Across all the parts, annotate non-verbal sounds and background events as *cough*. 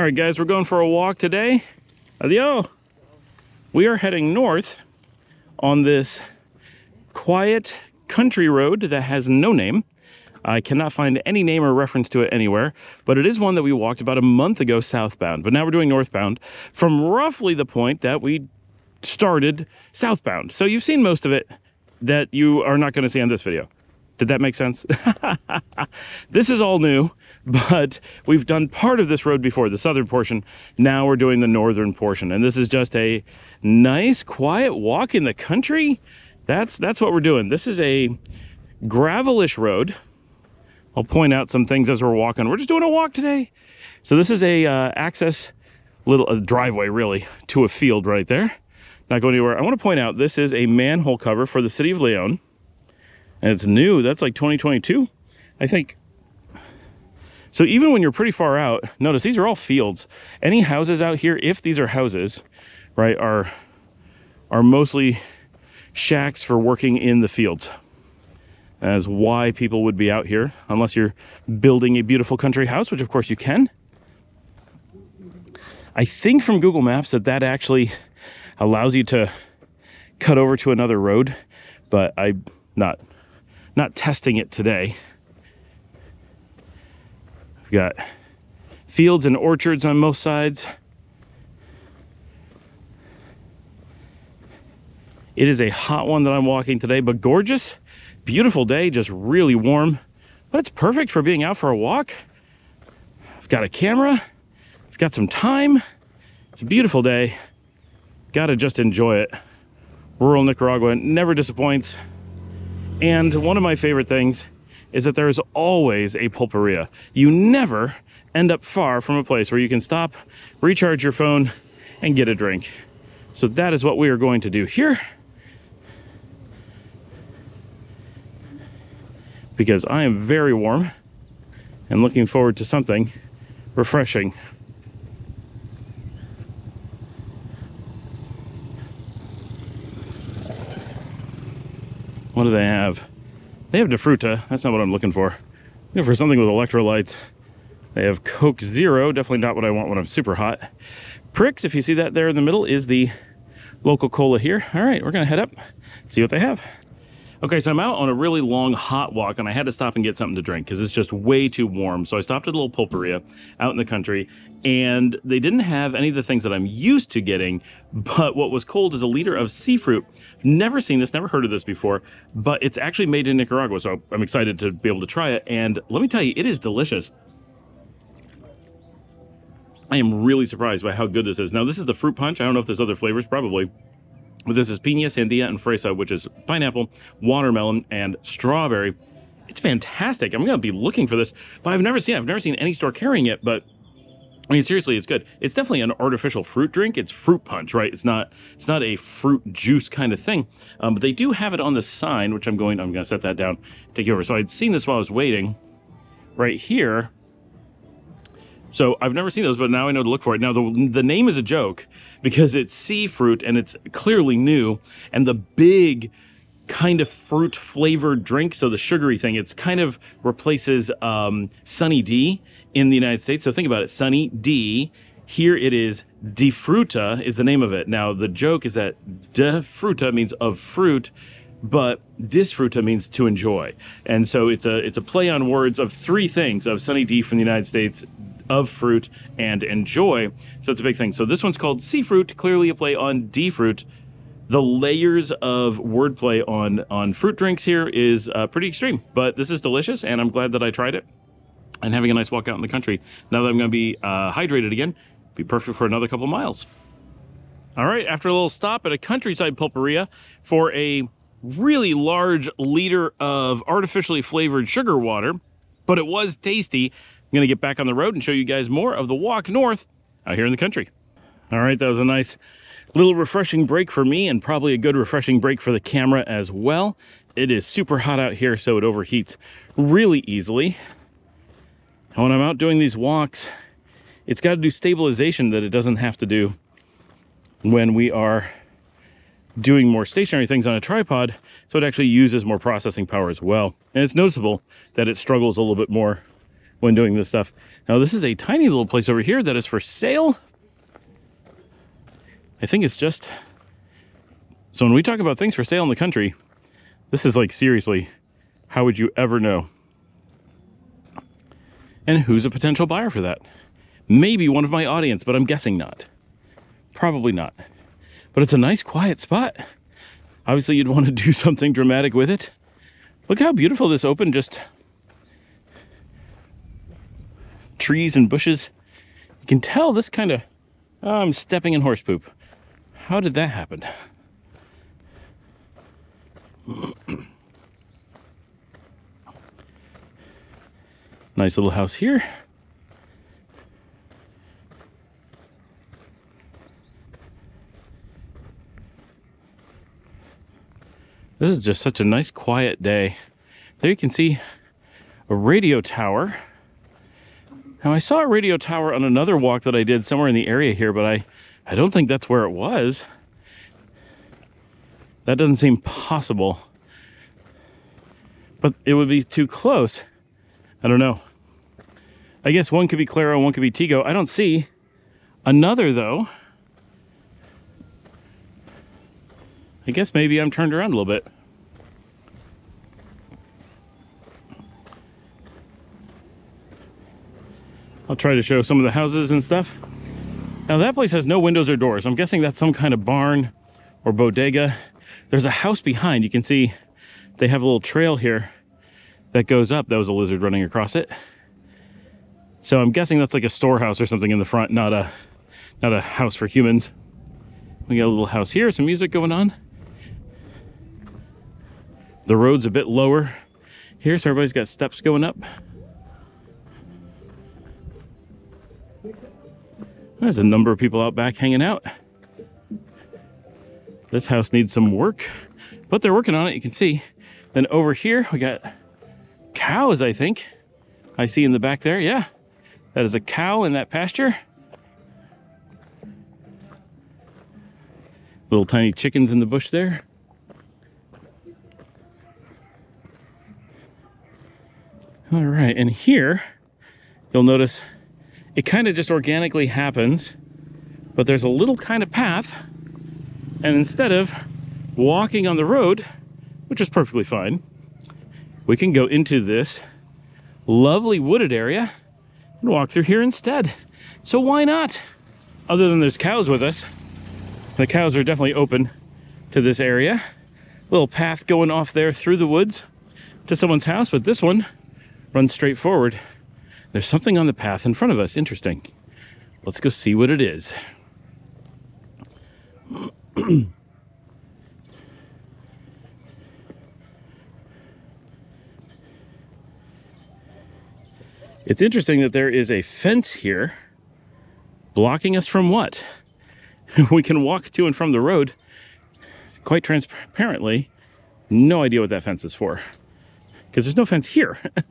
All right, guys, we're going for a walk today. Adios. We are heading north on this quiet country road that has no name. I cannot find any name or reference to it anywhere, but it is one that we walked about a month ago southbound. But now we're doing northbound from roughly the point that we started southbound. So you've seen most of it that you are not going to see on this video. Did that make sense? *laughs* this is all new, but we've done part of this road before, the southern portion. Now we're doing the northern portion. And this is just a nice, quiet walk in the country. That's, that's what we're doing. This is a gravelish road. I'll point out some things as we're walking. We're just doing a walk today. So this is a uh, access little driveway really to a field right there. Not going anywhere. I want to point out this is a manhole cover for the city of Leon and it's new. That's like 2022, I think. So even when you're pretty far out, notice these are all fields. Any houses out here, if these are houses, right, are are mostly shacks for working in the fields. As why people would be out here, unless you're building a beautiful country house, which of course you can. I think from Google Maps that that actually allows you to cut over to another road, but I'm not not testing it today. We've got fields and orchards on most sides. It is a hot one that I'm walking today, but gorgeous. Beautiful day, just really warm. But it's perfect for being out for a walk. I've got a camera. I've got some time. It's a beautiful day. Gotta just enjoy it. Rural Nicaragua never disappoints. And one of my favorite things is that there is always a pulperia. You never end up far from a place where you can stop, recharge your phone, and get a drink. So that is what we are going to do here. Because I am very warm and looking forward to something refreshing. What do they have? They have Defruta. That's not what I'm looking for. looking for something with electrolytes. They have Coke Zero. Definitely not what I want when I'm super hot. Pricks, if you see that there in the middle, is the local cola here. All right, we're going to head up, see what they have. Okay, so I'm out on a really long hot walk and I had to stop and get something to drink because it's just way too warm. So I stopped at a little pulperia out in the country and they didn't have any of the things that I'm used to getting, *laughs* but what was cold is a liter of sea fruit. Never seen this, never heard of this before, but it's actually made in Nicaragua. So I'm excited to be able to try it. And let me tell you, it is delicious. I am really surprised by how good this is. Now, this is the fruit punch. I don't know if there's other flavors, probably. This is pina, sandia, and fresa, which is pineapple, watermelon, and strawberry. It's fantastic. I'm going to be looking for this, but I've never seen I've never seen any store carrying it, but I mean, seriously, it's good. It's definitely an artificial fruit drink. It's fruit punch, right? It's not it's not a fruit juice kind of thing. Um, but they do have it on the sign, which I'm going I'm going to set that down, take you over. So I'd seen this while I was waiting right here. So I've never seen those, but now I know to look for it. Now the the name is a joke because it's sea fruit and it's clearly new, and the big kind of fruit flavored drink, so the sugary thing, it's kind of replaces um, Sunny D in the United States. So think about it, Sunny D. Here it is, De Fruta is the name of it. Now the joke is that De Fruta means of fruit, but disfruta means to enjoy. And so it's a it's a play on words of three things of Sunny D from the United States, of fruit and enjoy. So it's a big thing. So this one's called sea fruit, clearly a play on D fruit. The layers of wordplay on, on fruit drinks here is uh, pretty extreme, but this is delicious and I'm glad that I tried it and having a nice walk out in the country. Now that I'm gonna be uh, hydrated again, be perfect for another couple miles. All right, after a little stop at a countryside pulperia for a really large liter of artificially flavored sugar water, but it was tasty. I'm going to get back on the road and show you guys more of the walk north out here in the country. All right, that was a nice little refreshing break for me and probably a good refreshing break for the camera as well. It is super hot out here, so it overheats really easily. And when I'm out doing these walks, it's got to do stabilization that it doesn't have to do when we are doing more stationary things on a tripod so it actually uses more processing power as well and it's noticeable that it struggles a little bit more when doing this stuff. Now, this is a tiny little place over here that is for sale. I think it's just... So when we talk about things for sale in the country, this is like, seriously, how would you ever know? And who's a potential buyer for that? Maybe one of my audience, but I'm guessing not. Probably not. But it's a nice quiet spot. Obviously, you'd want to *laughs* do something dramatic with it. Look how beautiful this open just trees and bushes. You can tell this kind of, oh, I'm stepping in horse poop. How did that happen? *clears throat* nice little house here. This is just such a nice quiet day. There you can see a radio tower. Now I saw a radio tower on another walk that I did somewhere in the area here, but I, I don't think that's where it was. That doesn't seem possible. But it would be too close. I don't know. I guess one could be Claro, one could be Tigo. I don't see another though. I guess maybe I'm turned around a little bit. I'll try to show some of the houses and stuff. Now that place has no windows or doors. I'm guessing that's some kind of barn or bodega. There's a house behind. You can see they have a little trail here that goes up. That was a lizard running across it. So I'm guessing that's like a storehouse or something in the front, not a not a house for humans. We got a little house here, some music going on. The road's a bit lower here, so everybody's got steps going up. There's a number of people out back hanging out. This house needs some work, but they're working on it, you can see. Then over here, we got cows, I think. I see in the back there, yeah. That is a cow in that pasture. Little tiny chickens in the bush there. All right, and here you'll notice it kind of just organically happens, but there's a little kind of path. And instead of walking on the road, which is perfectly fine, we can go into this lovely wooded area and walk through here instead. So why not? Other than there's cows with us, the cows are definitely open to this area. Little path going off there through the woods to someone's house, but this one run straight forward. There's something on the path in front of us. Interesting. Let's go see what it is. *clears throat* it's interesting that there is a fence here blocking us from what? *laughs* we can walk to and from the road quite transparently. No idea what that fence is for because there's no fence here. *laughs*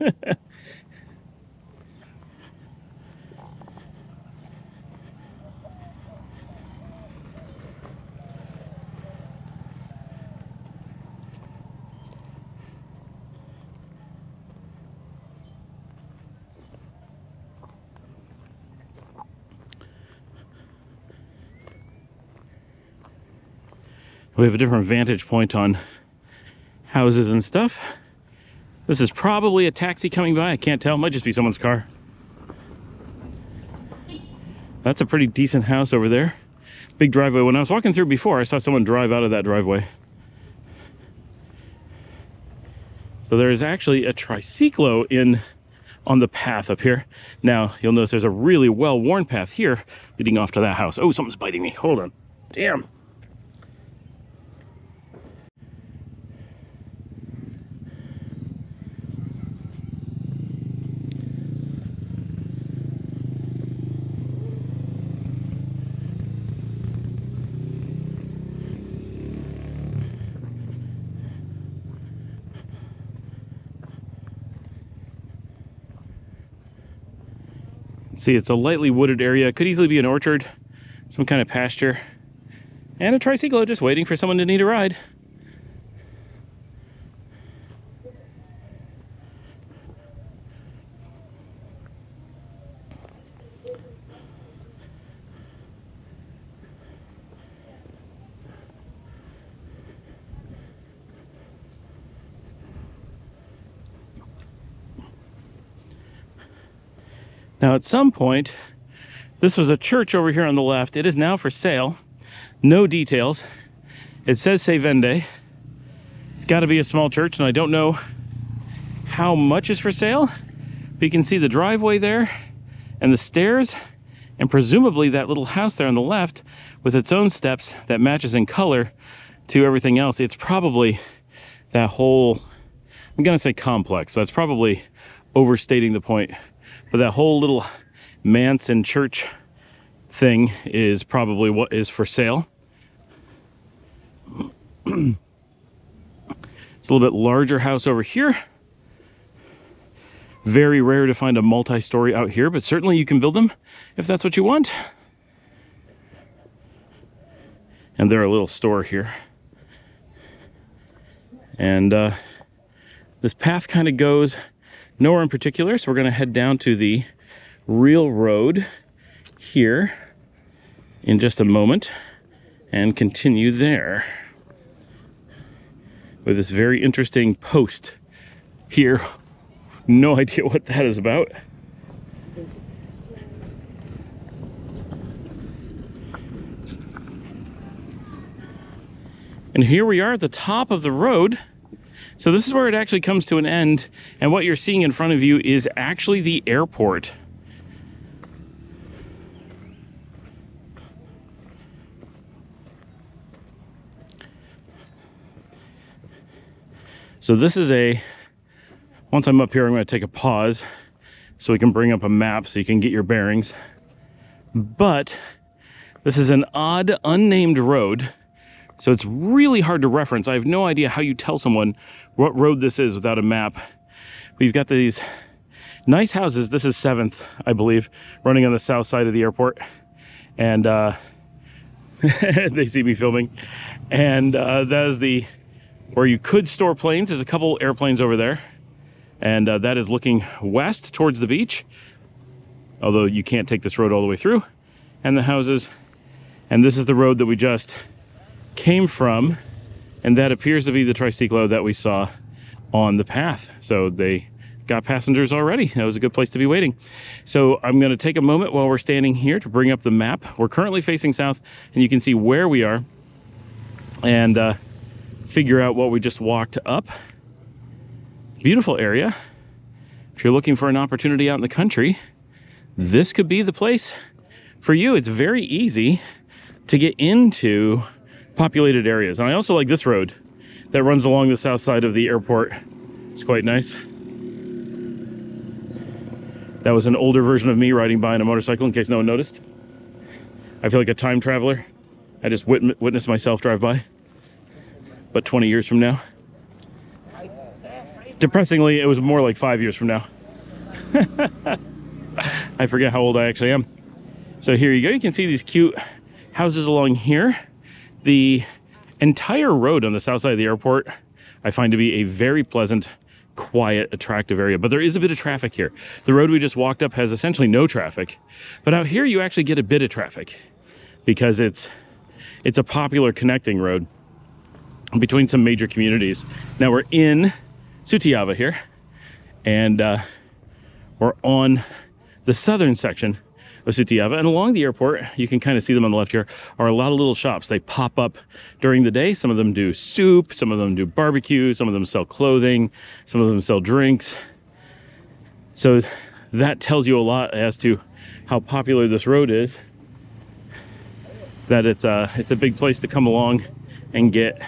we have a different vantage point on houses and stuff. This is probably a taxi coming by. I can't tell. It might just be someone's car. That's a pretty decent house over there. Big driveway. When I was walking through before, I saw someone drive out of that driveway. So there is actually a tricyclo in on the path up here. Now, you'll notice there's a really well-worn path here leading off to that house. Oh, something's biting me. Hold on. Damn. See, it's a lightly wooded area. Could easily be an orchard, some kind of pasture. And a tricycle just waiting for someone to need a ride. Now, at some point, this was a church over here on the left. It is now for sale. No details. It says Se Vende. It's got to be a small church, and I don't know how much is for sale. But you can see the driveway there and the stairs, and presumably that little house there on the left with its own steps that matches in color to everything else. It's probably that whole, I'm gonna say complex, so that's probably overstating the point. But that whole little Manson church thing is probably what is for sale. it's a little bit larger house over here. Very rare to find a multi-story out here, but certainly you can build them if that's what you want. And they're a little store here. And uh, this path kind of goes nowhere in particular, so we're gonna head down to the real road here in just a moment and continue there with this very interesting post here. No idea what that is about. And here we are at the top of the road. So this is where it actually comes to an end. And what you're seeing in front of you is actually the airport. So this is a, once I'm up here, I'm gonna take a pause so we can bring up a map so you can get your bearings. But this is an odd unnamed road. So it's really hard to reference. I have no idea how you tell someone what road this is without a map. We've got these nice houses. This is 7th, I believe, running on the south side of the airport. And uh, *laughs* they see me filming. And uh, that is the where you could store planes. There's a couple airplanes over there. And uh, that is looking west towards the beach. Although you can't take this road all the way through. And the houses. And this is the road that we just came from. And that appears to be the triciclo that we saw on the path. So they got passengers already. That was a good place to be waiting. So I'm going to take a moment while we're standing here to bring up the map. We're currently facing south and you can see where we are. And uh, figure out what we just walked up. Beautiful area. If you're looking for an opportunity out in the country, this could be the place for you. It's very easy to get into populated areas. And I also like this road that runs along the south side of the airport. It's quite nice. That was an older version of me riding by on a motorcycle in case no one noticed. I feel like a time traveler. I just wit witnessed myself drive by but 20 years from now. Depressingly, it was more like five years from now. *laughs* I forget how old I actually am. So here you go. You can see these cute houses along here. The entire road on the south side of the airport, I find to be a very pleasant, quiet, attractive area. But there is a bit of traffic here. The road we just walked up has essentially no traffic. But out here, you actually get a bit of traffic because it's it's a popular connecting road between some major communities. Now we're in Sutiava here, and uh, we're on the southern section of Sutiava. And along the airport, you can kind of see them on the left here, are a lot of little shops. They pop up during the day. Some of them do soup, some of them do barbecue, some of them sell clothing, some of them sell drinks. So that tells you a lot as to how popular this road is. That it's a, it's a big place to come along and get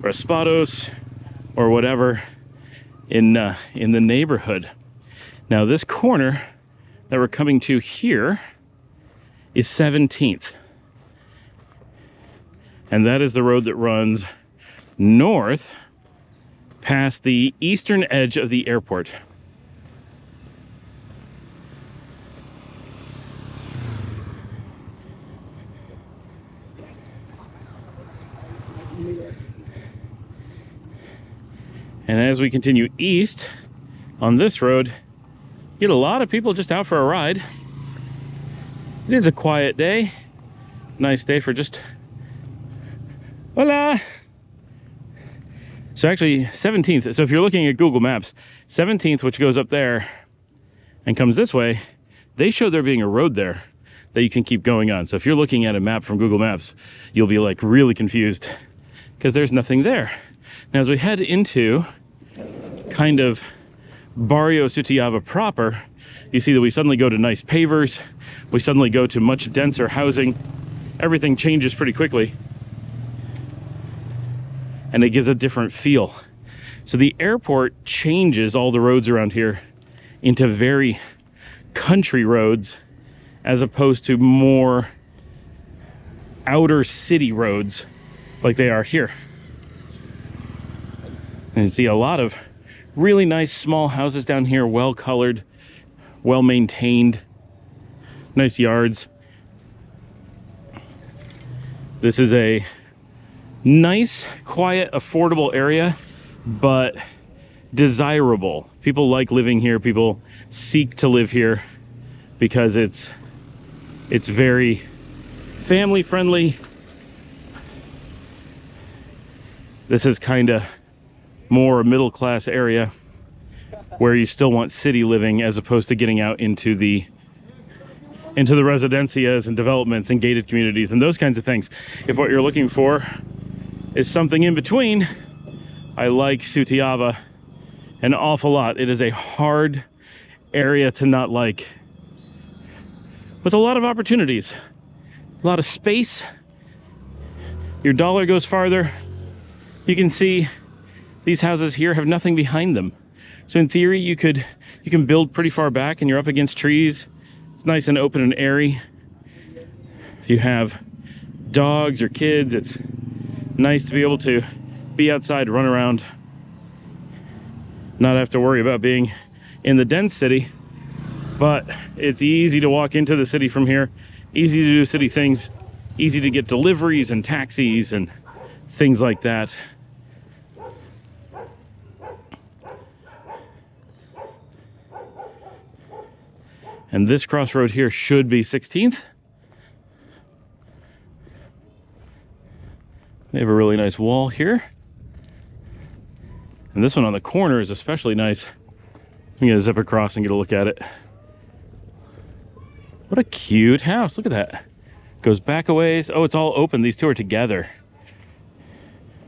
Raspados or whatever in uh, in the neighborhood. Now this corner that we're coming to here is 17th. And that is the road that runs north past the eastern edge of the airport. And as we continue east on this road, get a lot of people just out for a ride. It is a quiet day. Nice day for just, hola. So actually 17th, so if you're looking at Google Maps, 17th, which goes up there and comes this way, they show there being a road there that you can keep going on. So if you're looking at a map from Google Maps, you'll be like really confused because there's nothing there. Now, as we head into kind of Barrio Sutiava proper, you see that we suddenly go to nice pavers. We suddenly go to much denser housing. Everything changes pretty quickly. And it gives a different feel. So the airport changes all the roads around here into very country roads as opposed to more outer city roads like they are here. And you see a lot of really nice small houses down here, well colored, well maintained, nice yards. This is a nice, quiet, affordable area, but desirable. People like living here. People seek to live here because it's it's very family friendly. This is kind of more middle class area where you still want city living as opposed to getting out into the into the residencias and developments and gated communities and those kinds of things. If what you're looking for is something in between, I like Sutiava an awful lot. It is a hard area to not like with a lot of opportunities, a lot of space. Your dollar goes farther. You can see these houses here have nothing behind them. So in theory, you could you can build pretty far back and you're up against trees. It's nice and open and airy. If you have dogs or kids, it's nice to be able to be outside, run around, not have to worry about being in the dense city but it's easy to walk into the city from here easy to do city things easy to get deliveries and taxis and things like that and this crossroad here should be 16th they have a really nice wall here and this one on the corner is especially nice i'm gonna zip across and get a look at it what a cute house. Look at that. Goes back a ways. Oh, it's all open. These two are together.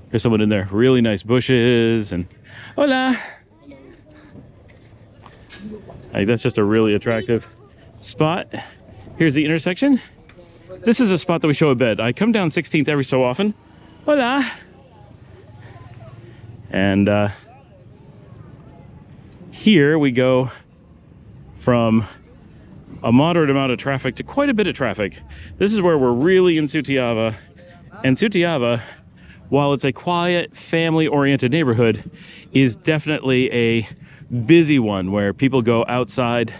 There's someone in there. Really nice bushes and hola. That's just a really attractive spot. Here's the intersection. This is a spot that we show a bed. I come down 16th every so often. Hola. And uh, here we go from a moderate amount of traffic to quite a bit of traffic. This is where we're really in Sutiava. And Sutiava, while it's a quiet, family-oriented neighborhood, is definitely a busy one where people go outside,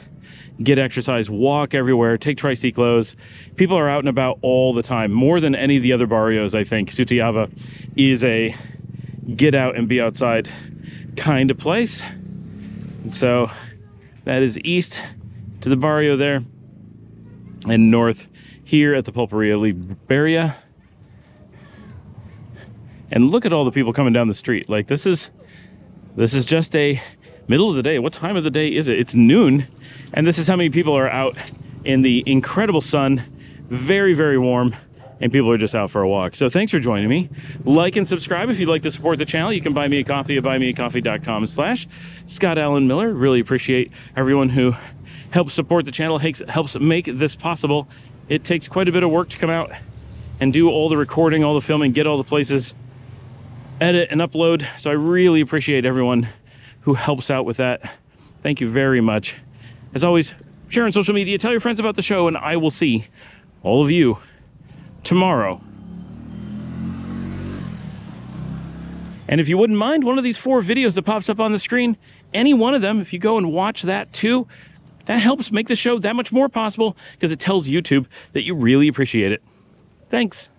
get exercise, walk everywhere, take triciclos. People are out and about all the time. More than any of the other barrios, I think. Sutiava is a get out and be outside kind of place. And so that is east to the barrio there and north here at the Pulperia Liberia. And look at all the people coming down the street. Like this is this is just a middle of the day. What time of the day is it? It's noon. And this is how many people are out in the incredible sun. Very, very warm and people are just out for a walk. So thanks for joining me. Like and subscribe if you'd like to support the channel. You can buy me a coffee at buymeacoffee.com slash Scott Alan Miller. Really appreciate everyone who helps support the channel, helps make this possible. It takes quite a bit of work to come out and do all the recording, all the filming, get all the places, edit and upload. So I really appreciate everyone who helps out with that. Thank you very much. As always, share on social media, tell your friends about the show, and I will see all of you tomorrow. And if you wouldn't mind one of these four videos that pops up on the screen, any one of them, if you go and watch that too, that helps make the show that much more possible because it tells YouTube that you really appreciate it. Thanks.